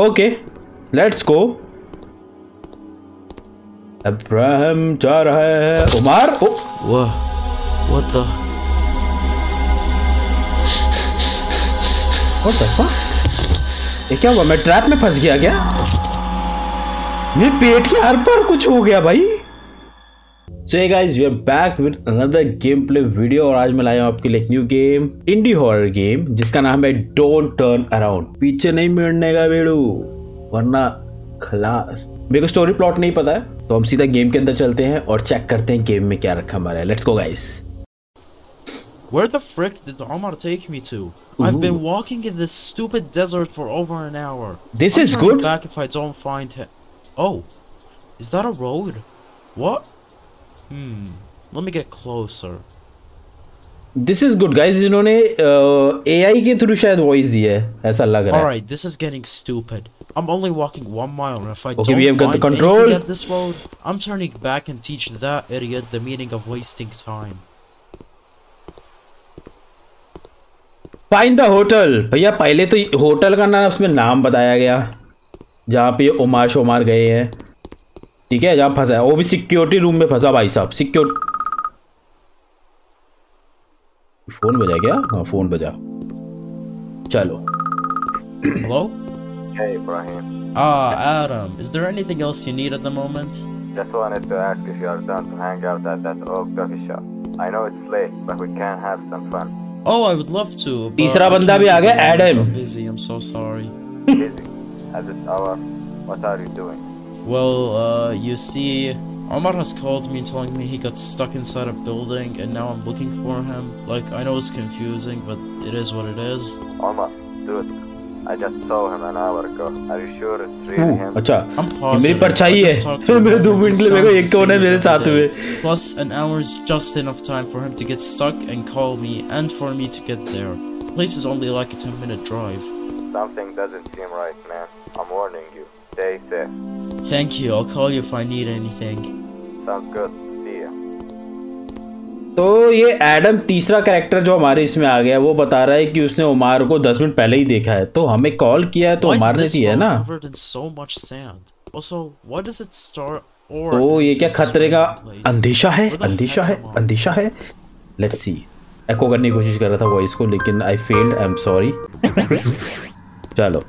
Okay let's go Abraham जा रहा है Omar O Whoa. What the? What the fuck? ये क्या हुआ मैं ट्रैप में फंस गया क्या मेरे पेट के हर पर कुछ हो गया भाई सो ये guys we back with another game play video और आज मैं लाया हूँ आपके लिए new game indie horror game जिसका नाम है डोंट टर्न अराउंड पीछे नहीं मिड़ने का बेड़ू वरना खलास मेरे को स्टोरी प्लॉट नहीं पता है तो हम सीधा गेम के अंदर चलते हैं और चेक करते हैं गेम में क्या रखा हमारे let's go guys Where the frick did Omar take me to? Ooh. I've been walking in this stupid desert for over an hour. This I'll is good. Back if I don't find him. Oh, is that a road? What? Hmm. Let me get closer. This is good guys इन्होंने AI के through शायद voice दी है ऐसा लग रहा है Alright, this is getting stupid. I'm only walking one mile, and if I Okay, don't we have got the find control. anything at this road, I'm turning back and teach that idiot the meaning of wasting time. Find the hotel भैया पहले तो hotel का ना उसमें नाम बताया गया जहाँ पे ये उमार शोमार गए हैं ठीक है जहाँ फंसा है वो भी सिक्योरिटी रूम में फंसा भाई साहब सिक्योर फ़ोन बजा क्या हाँ फ़ोन बजा चलो Hello? Hey, Ibrahim. Ah, Adam. Is there anything else you need at the moment? Just wanted to ask if you are done to hang out at that old coffee shop. I know it's late, but we can have some fun. Oh, I would love to. तीसरा बंदा भी आ गया. Adam. I'm busy. I'm so sorry. Busy. At this hour, what are you doing? Well, uh, you see, Omar has called me telling me he got stuck inside a building, and now I'm looking for him. Like, I know it's confusing, but it is what it is. Omar, dude, I just saw him an hour ago. Are you sure it's really him? अच्छा I'm ये positive. मेरी परछाई I है just talked to चलो him मेरे दो and he minute के लिए मेरे को sounds एक the कौन है same मेरे as साथ every में day. Plus, an hour is just enough time for him to get stuck and call me, and for me to get there. The place is only like a 10 minute drive. Something doesn't seem right, man. I'm warning you. Stay safe. Thank you. I'll call you if I need anything. Sounds good. तो ये Adam तीसरा character जो हमारे इसमें आ गया वो बता रहा है कि उसने उमार को दस मिनट पहले ही देखा है। तो हमें कॉल किया है तो उमार ने किया है ना? so also, तो ये क्या खतरे का अंदेशा है? अंदेशा है? अंदेशा है? लेट्स सी एको करने की कोशिश कर रहा था वॉइस को लेकिन I failed I am sorry चलो.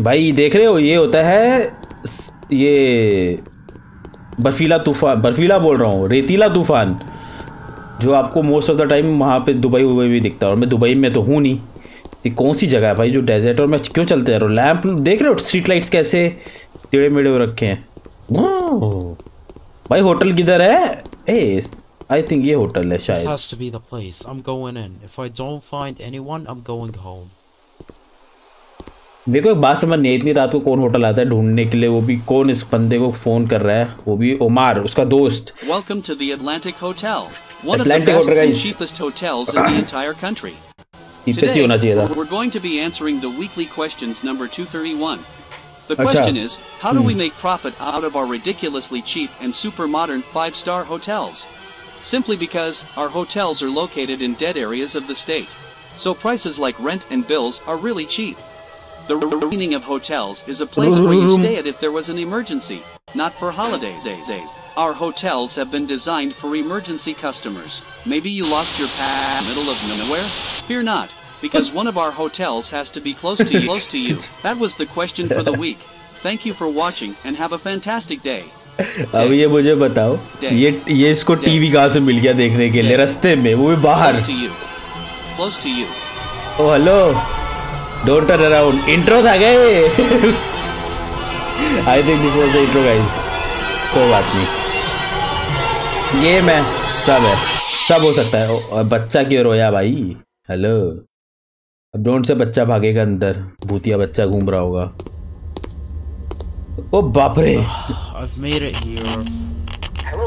भाई देख रहे हो ये होता है ये बर्फीला तूफ़ान बर्फीला बोल रहा हूँ रेतीला तूफ़ान जो आपको मोस्ट ऑफ़ द टाइम वहाँ पे दुबई वुबई भी दिखता है और मैं दुबई में तो हूँ नहीं ये कौन सी जगह है भाई जो डेजर्ट और मैं क्यों चलते रहा हूँ लैंप देख रहे हो स्ट्रीट लाइट्स कैसे टेढ़े मेढ़े हो रखे हैं भाई होटल किधर है ए आई थिंक ये होटल है शायद This has to be the place. I'm going in. If I don't find anyone, I'm going home. मेरे को एक बात समझ नहीं आई, इतनी रात को कौन होटल आता है ढूंढने के लिए वो भी कौन इस बंदे को फोन कर रहा है वो भी उमार उसका दोस्त Welcome to the Atlantic Hotel, one of Atlantic the best Hotel, and guys. cheapest hotels in the entire country. टीपे से होना चाहिए था we're going to be answering the weekly questions number 231. The Acha. question is, how do we make profit out of our ridiculously cheap and super modern five-star hotels? Simply because our hotels are located in dead areas of the state. So prices like rent and bills are really cheap. The r- meaning of hotels is a place where you stay at if there was an emergency, not for holidays. days- days. Our hotels have been designed for emergency customers. Maybe you lost your pa in the middle of nowhere? Fear not, because one of our hotels has to be close to you. close to you. That was the question for the week. Thank you for watching and have a fantastic day. अब ये मुझे बताओ ये ये इसको TV कहाँ से मिल गया देखने के लिए रास्ते में वो भी बाहर Close to you. Close to you. Oh hello don't turn around intro था गए I think this was the intro guys कोई बात नहीं। ये मैं सब है। सब हो सकता है। और बच्चा क्यों रोया भाई। हेलो अब डोंट से बच्चा भागेगा अंदर। भूतिया बच्चा घूम रहा होगा। ओ बाप रे I've made it here.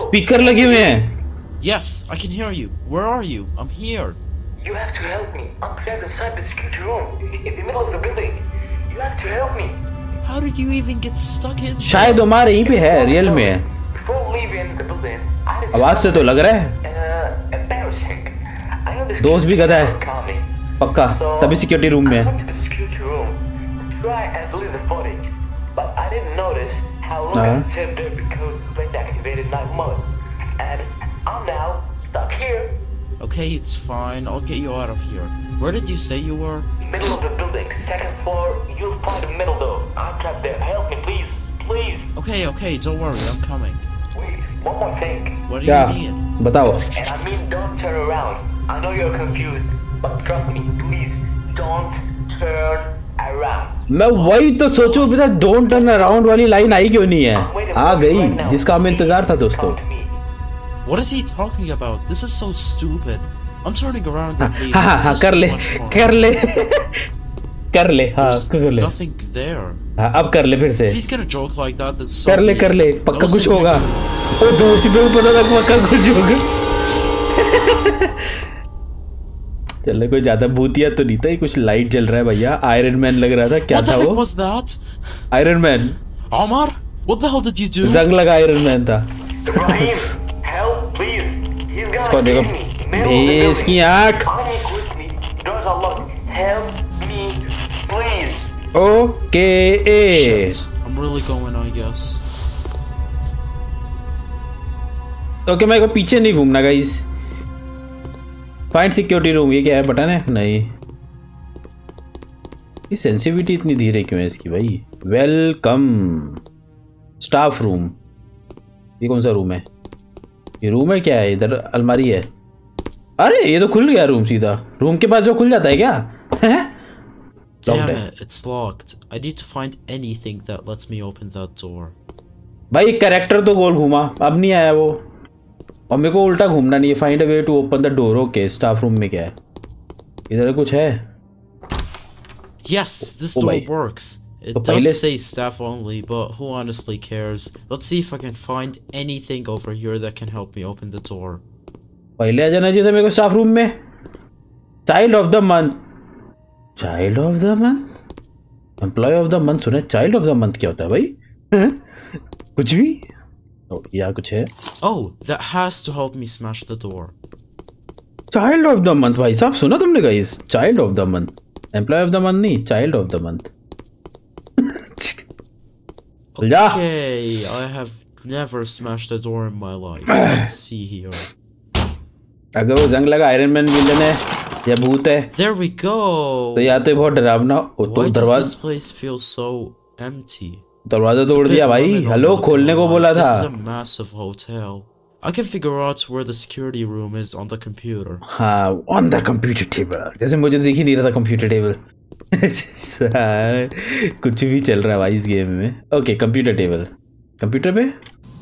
Speaker लगे हुए हैं। Yes, I can hear you. Where are you? I'm here. You have to help me. I'm trapped inside the security room in the middle of the building. You have to help me. How did you even get stuck in? शायद उमार यहीं पे है real में है Before leaving the building, आवाज़ से तो लग रहा है uh, embarrassing. I know this दोस्त भी गधा है पक्का तभी सिक्योरिटी रूम में है went to the security room. try and delete the footage, but I didn't notice how long Uh-huh. I saved there because they activated night mode. And I'm now stuck here, Okay, it's fine. I'll get you out of here. Where did you say you were? middle of the building, second floor. You'll find the middle door. I'm trapped there. Help me, please, please. Okay, okay, don't worry, I'm coming. Wait, one more thing. What do क्या you need? बताओ And I mean, don't turn around. I know you're confused, but trust me, please, don't turn around. मैं वही तो सोचू बेटा don't turn around वाली line आई क्यों नहीं है I'm waiting uh for you गई right now. जिसका हमें इंतजार था दोस्तों Come to me. What is he talking about? This is so stupid. I'm turning around and leaving. कर ले, कर ले, कर ले, हाँ, कर ले. हाँ, अब कर ले फिर से. कर ले, कर ले, पक्का कुछ होगा. ओ तो दोस्ती पे भी पता पक्का कुछ होगा. चल ले कोई ज़्यादा भूतिया तो नहीं था ये कुछ लाइट जल रहा है भैया आयरन मैन लग रहा था क्या था वो iron man Amar what the hell did you do जंग लगा आयरन मैन था इसको देखो। भेस की आँख। ओके ए। ओके तो मैं को पीछे नहीं घूमना गाइस फाइंड सिक्योरिटी रूम ये क्या है? बटन है? नहीं। ये सेंसिटिविटी इतनी धीरे क्यों है इसकी भाई? वेलकम स्टाफ रूम ये कौन सा रूम है? ये रूम है क्या? है इधर अलमारी है। अरे ये तो खुल गया रूम सीधा। रूम के पास जो खुल जाता है क्या? Damn it, it's locked. I need to find anything that lets me open that door. भाई कैरेक्टर तो गोल घूमा। अब नहीं आया वो। और मेरे को उल्टा घूमना नहीं है। Find a way to open the door okay staff room में क्या है? इधर कुछ है? Oh door my. works. It So does पहले- say staff only, but who honestly cares? Let's see if I can find anything over here that can help me open the door. पहले आ जाना चाहिए था मेरे को स्टाफ रूम में child of the month child of the month employee of the month सुना child of the month क्या होता है भाई हैं? कुछ भी ओ, यहाँ कुछ है Oh, that has to help me smash the door. Child of the month भाई साहब सुना तुमने guys child of the month employee of the month नहीं चाइल्ड ऑफ द मंथ जा Okay, I have never smashed a door in my life. Let's see here. अगर वो जंग लगा आयरन मैन विलन है या भूत है There we go. तो या तो ये बहुत डरावना हो तो Why does this दरवाजा place feel so empty? दरवाजा It's a तोड़ bit दिया भाई limited, हेलो not खोलने gonna को lie. बोला This था is a massive hotel. I can figure out where the security room is on the computer. हाँ ऑन द कंप्यूटर टेबल जैसे मुझे दिख ही नहीं रहा था कंप्यूटर टेबल कुछ भी चल रहा है भाई इस गेम में। ओके कंप्यूटर टेबल कंप्यूटर पे?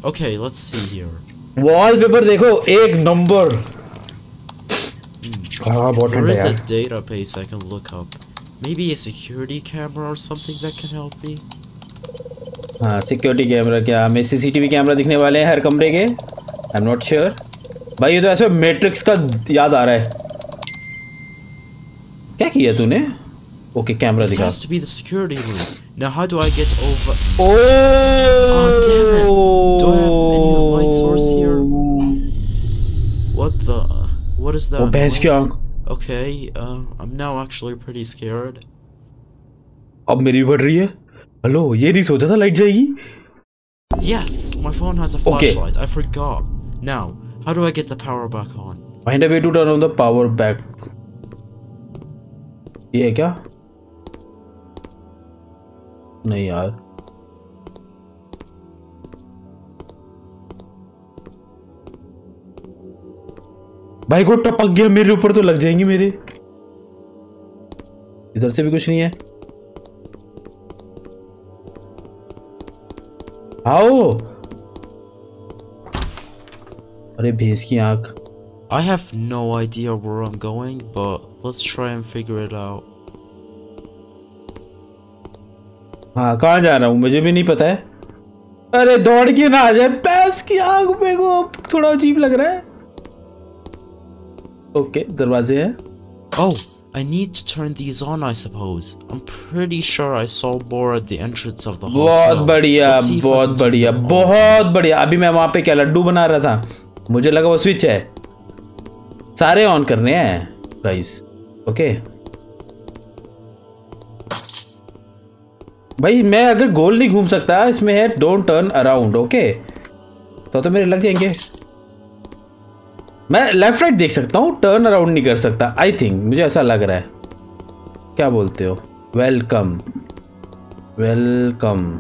Okay, let's see here. Wallpaper देखो एक नंबर हाँ बहुत ठंडा is a यार। database I can look up. Maybe a security camera or something that can help me? हाँ सिक्योरिटी कैमरा क्या? हमें सीसीटीवी कैमरा दिखने वाले हैं हर कमरे के? आई एम नॉट श्योर भाई ये तो ऐसे मैट्रिक्स का याद आ रहा है। क्या किया तूने? ओके कैमरा This दिखा has to be the security room. Now, how do I get over? Oh damn it. Do I have any light source here? What the? What is that? वो भैंस की noise? आंख Okay, uh, I'm now actually pretty scared. अब मेरी भी बढ़ रही है हेलो ये नहीं सोचा था लाइट जाएगी Yes, my phone has a Okay. flashlight. I forgot. Now, how do I get the power back on? Find a way to turn on the power back ये है क्या नहीं यार भाई को टपक गया मेरे ऊपर तो लग जाएँगे मेरे इधर से भी कुछ नहीं है आओ अरे भैंस की आँख I have no idea where I'm going, but let's try and figure it out. हाँ कहाँ जा रहा हूँ? मुझे भी नहीं पता है। अरे दौड़ के ना आ जाए। पैस की आँख पे को थोड़ा अजीब लग रहा है। ओके दरवाजे हैं। Oh, I need to turn these on, I suppose. I'm pretty sure I saw more at the entrance of the hotel. बहुत बढ़िया बहुत बढ़िया बहुत बढ़िया। अभी मैं वहाँ पे क्या लड्डू बना रहा था? मुझे लगा वो स्विच है। सारे ऑन करने हैं गाइस ओके भाई, मैं अगर गोल नहीं घूम सकता, इसमें है डोंट टर्न अराउंड ओके तो तो मेरे लग जाएँगे। मैं लेफ़्ट राइट देख सकता हूँ टर्न अराउंड नहीं कर सकता आई थिंक मुझे ऐसा लग रहा है। क्या बोलते हो? वेलकम वेलकम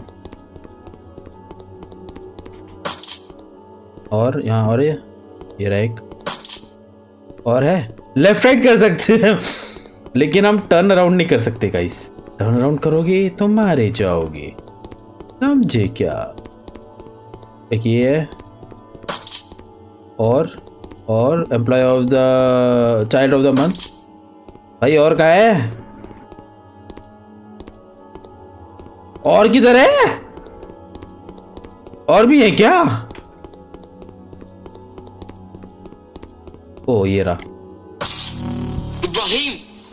और यहाँ और ये ये रहा एक। और है। लेफ़्ट राइट कर सकते हैं। लेकिन हम टर्न अराउंड नहीं कर सकते गाइस टर्न अराउंड करोगे तो मारे जाओगे। समझे क्या? एक ये है और और employee of the child of the month भाई, और कहा है? और किधर है? और भी है क्या? ओ, ये रहा।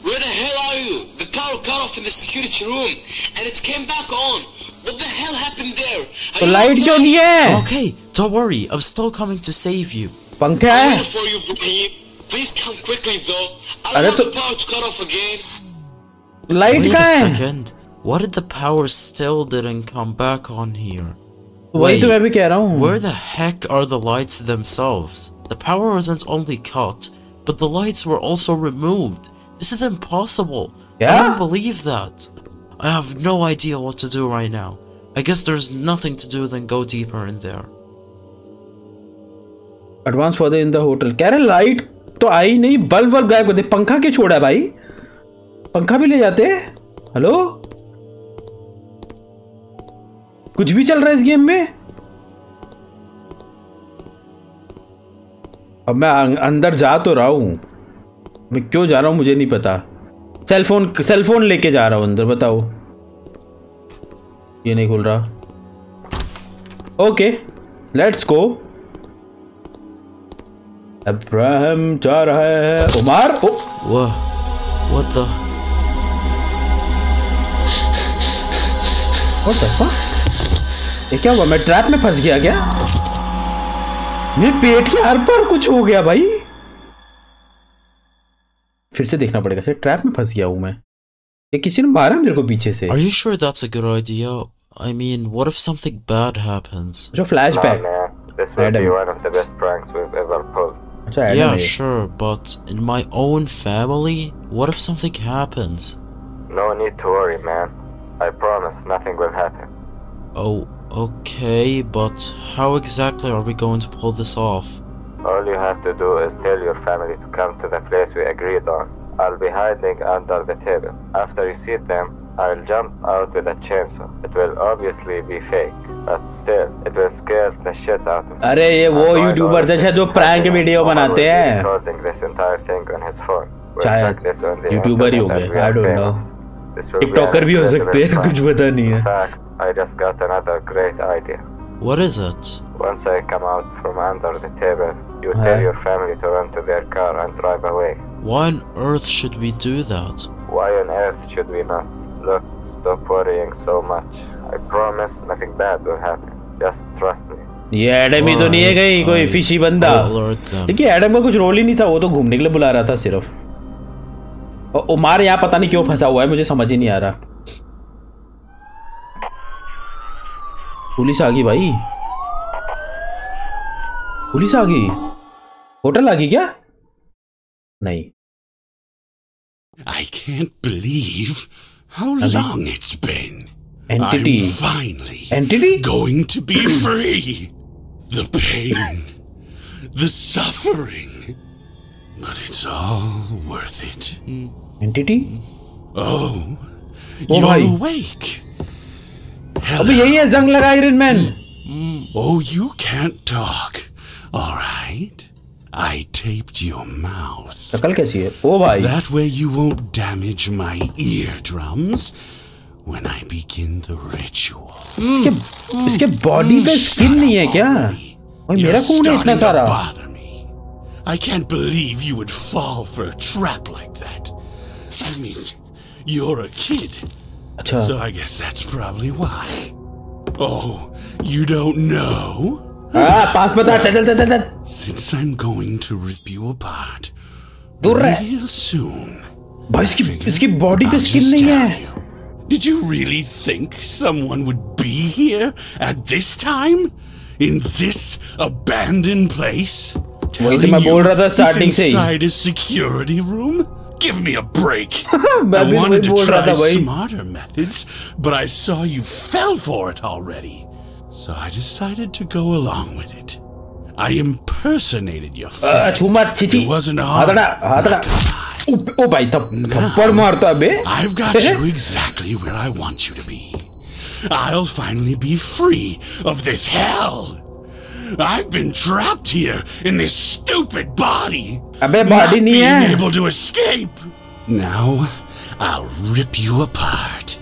Where the hell are you? power cut off in the security room and it came back on. What the hell happened there? The light yeah! Okay, don't worry, I'm still coming to save you. Bunker! I'm waiting for you, Please come quickly though. I want the power to cut off again. Light Wait a second. What if the power still didn't come back on here? Wait, Wait where the heck are the lights themselves? The power wasn't only cut, but the lights were also removed. This is impossible. I Yeah? don't believe that. I have no idea what to do right now. I guess there's nothing to do than go deeper in there. Advance for in the hotel कह रहे light तो आई नहीं bulb bulb गायब कर दे पंखा क्यों छोड़ा है भाई पंखा भी ले जाते हेलो कुछ भी चल रहा है इस गेम में अब मैं अं- अंदर जा तो रहा हूँ मैं क्यों जा रहा हूँ मुझे नहीं पता सेल फ़ोन सेल फ़ोन लेके जा रहा हूँ अंदर बताओ। ये नहीं खुल रहा। ओके लेट्स गो अब्राहम जा रहा है। उमार? ओ. What the? What the fuck? ये क्या हुआ? मैं ट्रैप में फंस गया क्या? मेरे पेट के हर पर कुछ हो गया भाई। फिर से देखना पड़ेगा शायद ट्रैप में फंस गया हूं मैं ये किसी ने मारा मेरे को पीछे से Are you sure that's a good idea? I mean, what if something bad happens? जो flash No, back man. This will Adam. be one of the best pranks we've ever pulled. अच्छा एडम Yeah, है ये। sure, but in my own family, what if something happens? No need to worry, man. I promise nothing will happen. Oh, okay, but how exactly are we going to pull this off? All you have to do is tell your family to come to the place we agreed on. I'll be hiding under the table. After you see them, I'll jump out with a chainsaw. It will obviously be fake, but still, it will scare the shit out of them. अरे ये वो I'm going YouTuber over जैसे this जो prank happening. Video Omar बनाते will be हैं recording this entire thing on his phone. We'll शायद track this on the YouTuber he internet होंगे and we I are don't know famous. This will be TikToker an भी हो incredible सकते हैं prank. कुछ पता नहीं In है fact, I just got another great idea. What is it? Once I come out from under the table, you Huh? tell your family to run to their car and drive away. Why on earth should we do that? Why on earth should we not? Look, stop worrying so much. I promise nothing bad will happen. Just trust me. ये Adam ही तो नहीं है कहीं कोई Alright, fishy बंदा I'll alert them. देखिए Adam का कुछ रोल ही नहीं था वो तो घूमने के लिए बुला रहा था सिर्फ और उमार यहाँ पता नहीं क्यों फंसा हुआ है मुझे समझ ही नहीं आ रहा पुलिस आ गई भाई पुलिस आ गई होटल आ गई क्या नहीं I can't believe how long it's been. Entity. I'm finally Entity? going to be free. The pain, the suffering, but it's all worth it. Entity Oh, Oh, you're hi. awake. अबे Hello. यही है जंग लगा Iron Man Oh, you can't talk. All right. I taped your mouth. शक्ल कैसी है ओ भाई That way you won't damage my eardrums when I begin the ritual. इसके इसके बॉडी पे स्किन नहीं है क्या भाई You're मेरा खून है इतना starting to सारा bother me. I can't believe you would fall for a trap like that. I mean, you're a kid, अच्छा so I guess that's probably why. Oh, you don't know? हाँ पास बता चल चल चल चल चल Since I'm going to rip you apart दूर रह real soon. भाई इसकी figured इसकी बॉडी पे I'll स्किन just नहीं tell है you. Did you really think someone would be here at this time? In this abandoned place? वही तो मैं बोल रहा था he's starting से ही। inside his security room? Give me a break. I wanted to try smarter methods, but I saw you fell for it already. So I decided to go along with it. I impersonated your friend. Uh, it wasn't hard. Now. I've got you exactly where I want you to be. I'll finally be free of this hell. I've been trapped here in this stupid body. अबे not body नहीं being है able to escape. Now I'll rip you apart,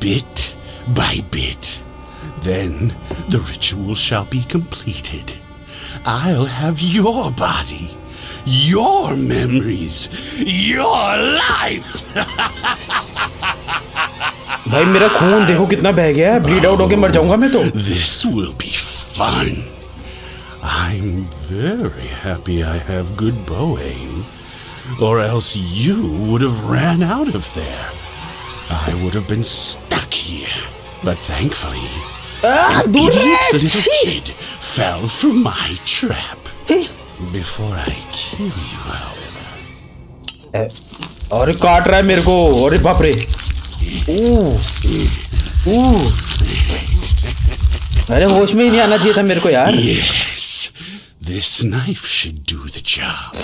bit by bit. Then the ritual shall be completed. I'll have your body, your memories, your life. भाई मेरा खून देखो कितना बह गया है ब्लीड आउट होके मर जाऊंगा मैं तो This will be fun. I'm very happy I have good bow aim, or else you would have ran out of there. I would have been stuck here, but thankfully, an दूर idiot रह, little छी। kid fell for my trap. Before I kill you, however, अरे काट रहा है मेरे को अरे बाप रे ऊ, ऊ। अरे होश में ही नहीं आना चाहिए था मेरे को यार yes, This knife should do the job.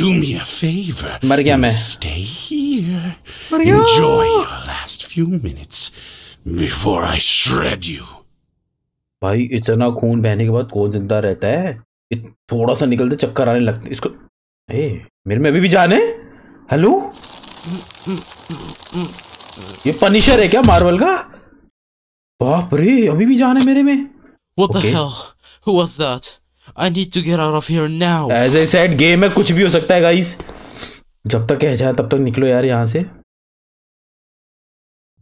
Do me a favor. मर गया मैं। Stay here. गया। Enjoy your last few minutes before I shred you. भाई इतना खून बहने के बाद कौन ज़िंदा रहता है थोड़ा सा निकलते चक्कर आने लगते इसको ए मेरे में अभी भी जान है हेलो ये पनिशर है क्या मार्वल का बाप रे अभी भी जान है मेरे में What the Okay. hell? Who was that? I need to get out of here now. As a sad game है कुछ भी हो सकता है गाइस जब तक कह जाए, तब तक निकलो यार यहाँ से।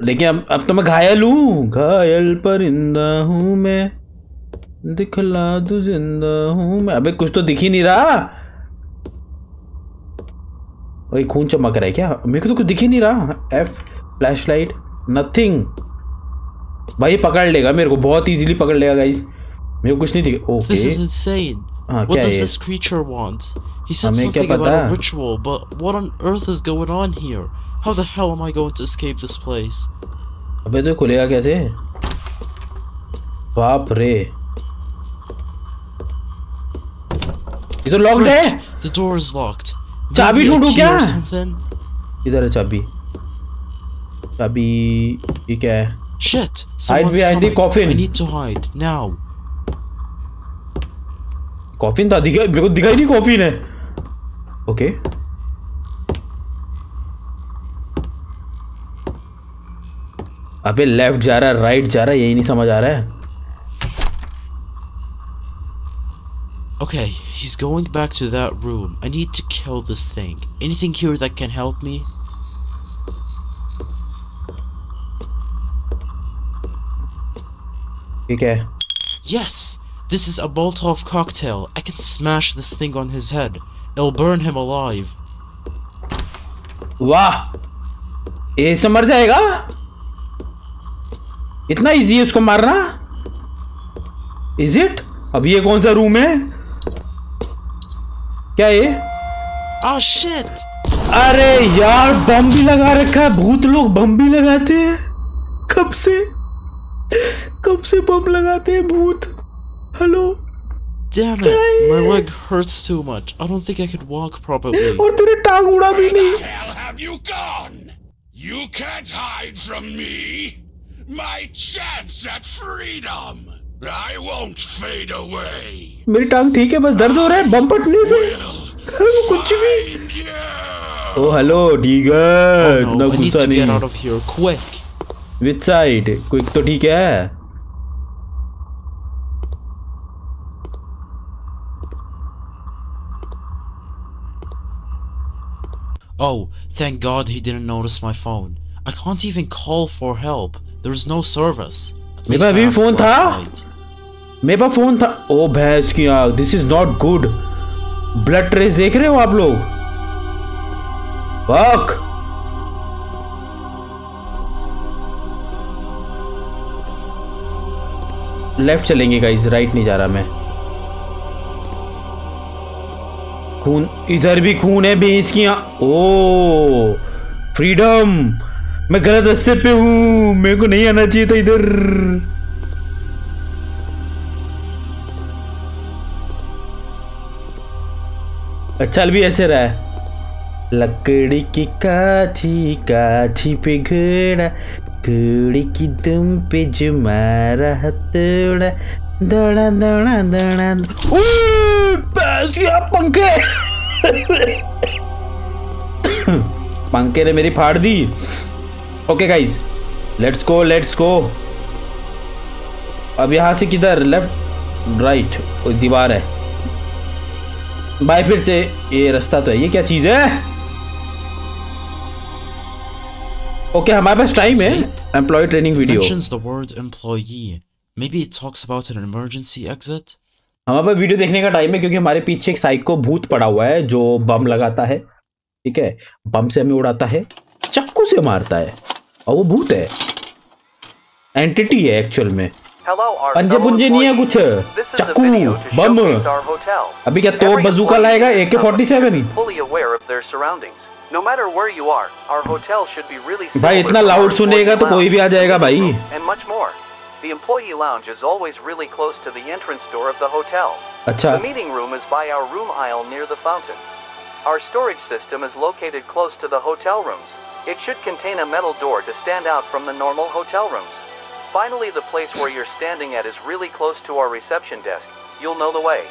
लेकिन अब अब तो मैं घायल हूँ। घायल परिंदा हूँ मैं। दिखला दू ज़िंदा हूँ मैं। अबे, कुछ तो दिख ही नहीं रहा। वही खून चमक रहा है क्या? मेरे को तो कुछ दिख ही नहीं रहा। एफ़ फ्लैश लाइट नथिंग भाई पकड़ लेगा मेरे को। बहुत इजीली पकड़ लेगा गाइस मेरे को कुछ नहीं दिख ओके This is insane. हाँ, what क्या does है? this creature want? He said हमें क्या something about a पता? ritual, but what on earth is going on here? How the hell am I going to escape this place? अबे तो खुलेगा कैसे बाप रे ये तो लॉक्ड है The door is locked. चाबी Maybe a ढूंढूं key क्या? or something? इधर है चाबी चाबी ये क्या है Shit! Someone's behind the coming. coffin. I need to hide now. Coffin था दिखा मेरे को दिखाई नहीं कॉफिन है। ओके। अबे लेफ़्ट जा रहा है राइट जा रहा है यही नहीं समझ आ रहा है। Okay he is going back to that room I need to kill this thing anything here that can help me ठीक है। Yes. This is a Molotov cocktail. I can smash this thing on his head. It'll burn him alive. वाह। ये से मर जाएगा? इतना easy है उसको मारना? इज़ इट अब ये कौन सा रूम है? क्या ये? Oh shit! अरे यार बम भी लगा रखा है। भूत लोग बम भी लगाते हैं। कब से? कब से बम लगाते हैं भूत? Hello Damn it! My leg hurts too much. I don't think I could walk properly. और तेरे टांग उड़ा भी नहीं hell have you gone? You can't hide from me. My chance at freedom. I won't fade away. मेरी टांग ठीक है बस दर्द हो रहा है बम फटने से Will कुछ भी find you. ओ हेलो ठीक है Oh इतना no, I need गुस्सा to get नहीं out of here quick. With side quick तो ठीक है Oh, thank God he didn't notice my phone. I can't even call for help. There's no service. मेरे पास अभी फ़ोन था मेरे पास फ़ोन था ओ भैंस की आग this is not good blood trace देख रहे आप लोग लेफ़्ट चलेंगे गाइस राइट नहीं जा रहा मैं खून। इधर भी खून है भैंस की ओ फ्रीडम मैं गलत रास्ते पे हूँ। मेरे को नहीं आना चाहिए था इधर। चल भी ऐसे रहा है। लकड़ी की काठी काठी पे घोड़ा, घोड़े की दुम पे जो मारा हथौड़ा दौड़ा दौड़ा दौड़ा की आप पंखे। पंखे ने मेरी फाड़ दी। Okay guys let's go let's go अब यहाँ से किधर? लेफ़्ट राइट कोई दीवार है। बाय फिर से ये रास्ता तो है। ये क्या चीज़ है? ओके हमारे पास टाइम है। Employee training video the word employee. Maybe it talks about an emergency exit? हमारे पास वीडियो देखने का टाइम है क्योंकि हमारे पीछे एक साइको भूत पड़ा हुआ है जो बम लगाता है ठीक है? बम से हमें उड़ाता है चक्कू से मारता है और वो भूत है। एंटिटी है एक्चुअल में। पंजे पुंजे नहीं है कुछ। चक्कू बम। अभी क्या तो बजूका लाएगा? ए के फोर्टी सेवन भाई इतना लाउड सुनेगा तो कोई भी आ जाएगा भाई. The employee lounge is always really close to the entrance door of the hotel. अच्छा The meeting room is by our room aisle near the fountain. Our storage system is located close to the hotel rooms. It should contain a metal door to stand out from the normal hotel rooms. Finally, the place where you're standing at is really close to our reception desk. You'll know the way.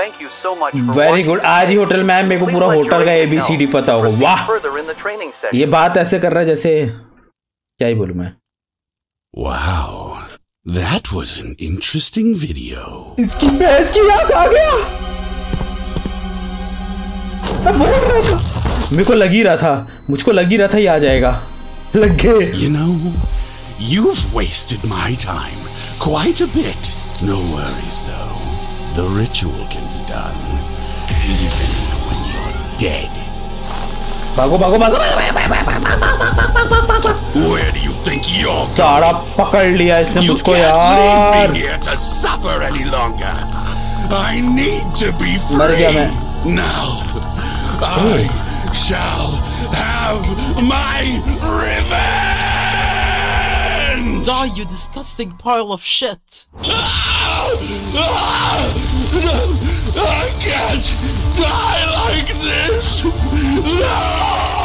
Thank you so much for very watching good this आज ही video. Hotel में आए, मेरे को Please पूरा let your hotel का agent ABCD know. पता होगा Proceed वाह further in the training section. ये बात ऐसे कर रहा है जैसे क्या ही बोलूं मैं Wow, that was an interesting video. इसकी भैंस की आंख आ गया मैं बोल रहा था मेरे को लग ही रहा था मुझको लग ही रहा था ये आ जाएगा लग गए You know, you've wasted my time quite a bit. No worries, though. The ritual can be done even when you're dead. भागो भागो भागो Where do you think you're सारा पकड़ लिया इसने You मुझको can't यार leave me here to suffer any longer. I need to be मर गया free मैं। now. I shall have my revenge. Die, you disgusting pile of shit! I can't die like this. No.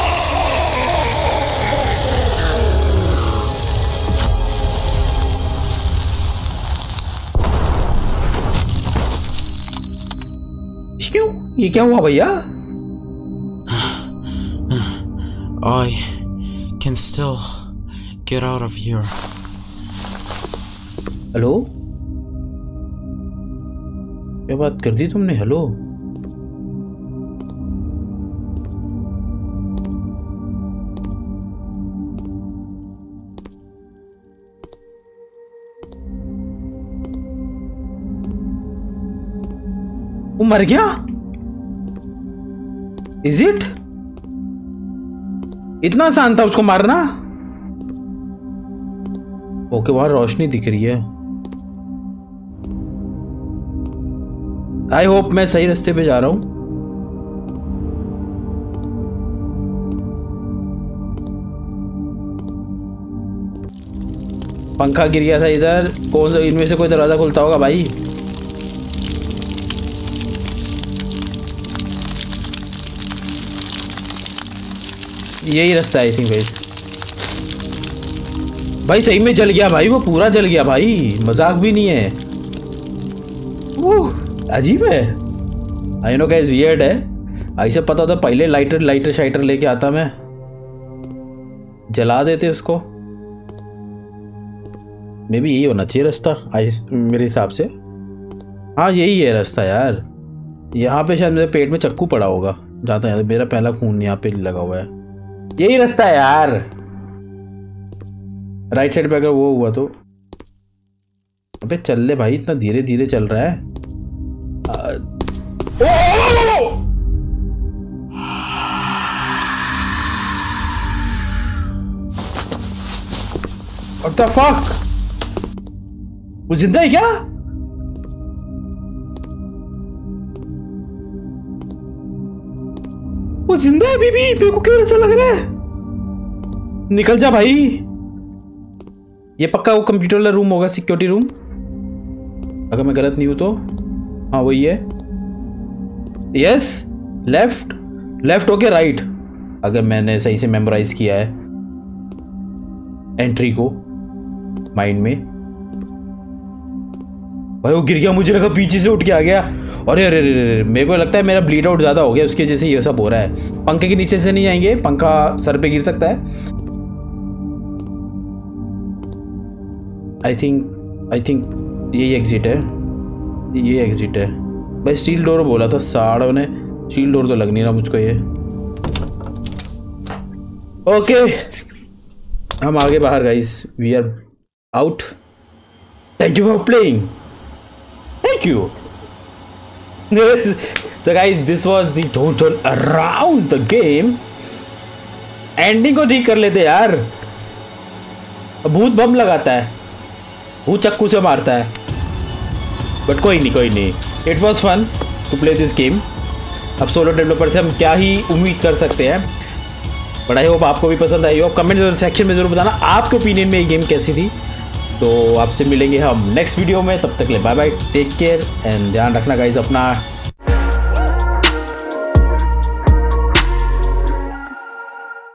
क्यों? ये क्या हुआ भैया? I can still get out of here. Hello क्या बात कर दी तुमने? हेलो मर गया? इज़ इट इतना आसान था उसको मारना? ओके, वहाँ रोशनी दिख रही है। आई होप मैं सही रास्ते पे जा रहा हूँ। पंखा गिर गया था इधर। कौन सा इनमें से कोई दरवाज़ा खुलता होगा भाई? यही रास्ता आई थिंक भाई। भाई सही में जल गया भाई वो पूरा जल गया भाई। मज़ाक भी नहीं है। अजीब है। आई नो गाइस वियर्ड है। ऐसे पता होता पहले लाइटर लाइटर शाइटर लेके आता मैं। जला देते उसको। मे भी यही होना चाहिए रास्ता आई मेरे हिसाब से। हाँ यही है रास्ता यार। यहाँ पे शायद मेरे पेट में चक्कू पड़ा होगा। जाता है मेरा पहला खून यहाँ पे लगा हुआ है। यही रास्ता है यार। राइट साइड पे अगर वो हुआ तो। अबे चल ले भाई, इतना धीरे धीरे चल रहा है। ओ? वो ज़िंदा है क्या? वो ज़िंदा है बीबी मेरे को क्यों ऐसा लग रहा है। निकल जा भाई। ये पक्का वो कंप्यूटर वाला रूम होगा सिक्योरिटी रूम अगर मैं गलत नहीं हूँ तो? हाँ वही है। Yes left left okay right अगर मैंने सही से मेमोराइज किया है एंट्री को माइंड में। भाई, वो गिर गया, मुझे लगा पीछे से उठ के आ गया। अरे अरे अरे अरे मेरे को लगता है मेरा ब्लीड आउट ज़्यादा हो गया, उसकी वजह से ये सब हो रहा है। पंखे के नीचे से नहीं जाएँगे पंखा सर पे गिर सकता है। आई थिंक आई थिंक यही एग्जिट है। ये एग्जिट है। भाई स्टील डोर बोला था साड़ों ने स्टील डोर तो लग नहीं रहा मुझको ये। ओके हम आगे बाहर guys we are out thank you for playing thank you guys, this was the don't turn around the game. Ending को ठीक कर लेते यार। भूत बम लगाता है। भूत चक्कू से मारता है। बट कोई नहीं कोई नहीं। It was fun to play this game अब सोलो डेवलपर से हम क्या ही उम्मीद कर सकते हैं। बट आई होप आपको भी पसंद आई हो। कमेंट सेक्शन में ज़रूर बताना आपके ओपिनियन में ये गेम कैसी थी। तो आपसे मिलेंगे हम नेक्स्ट वीडियो में। तब तक ले bye bye take care and ध्यान रखना गाइज़ अपना